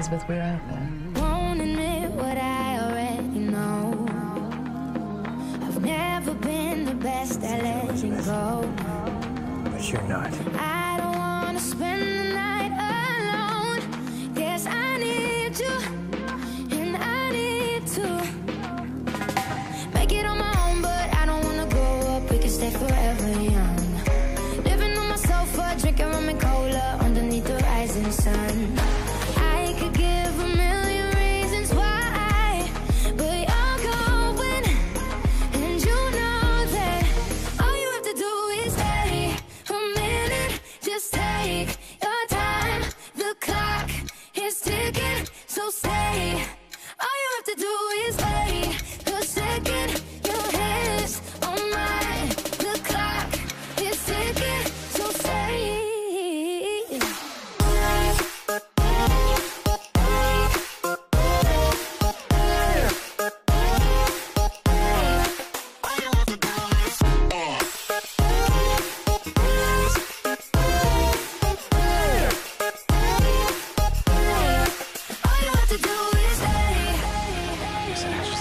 Elizabeth, we're out there. Won't admit what I already know. I've never been the best at letting go. But you're not. I don't wanna spend the night alone. Guess I need you, and I need to make it on my own, but I don't wanna grow up. We can stay forever young. Living on my sofa, drinking rum and cola underneath the rising sun. Ticking,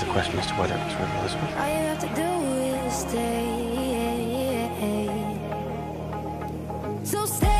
question as to whether it was real Elizabeth. All you have to do is stay. So stay.